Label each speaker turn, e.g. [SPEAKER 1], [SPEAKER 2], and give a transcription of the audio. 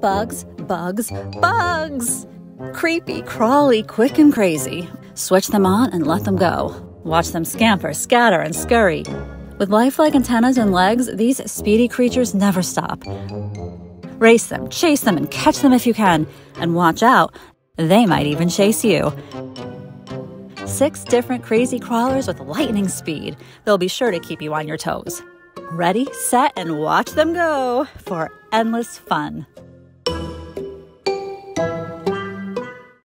[SPEAKER 1] Bugs, bugs, bugs! Creepy, crawly, quick, and crazy. Switch them on and let them go. Watch them scamper, scatter, and scurry. With lifelike antennas and legs, these speedy creatures never stop. Race them, chase them, and catch them if you can. And watch out, they might even chase you. Six different crazy crawlers with lightning speed. They'll be sure to keep you on your toes. Ready, set, and watch them go for endless fun.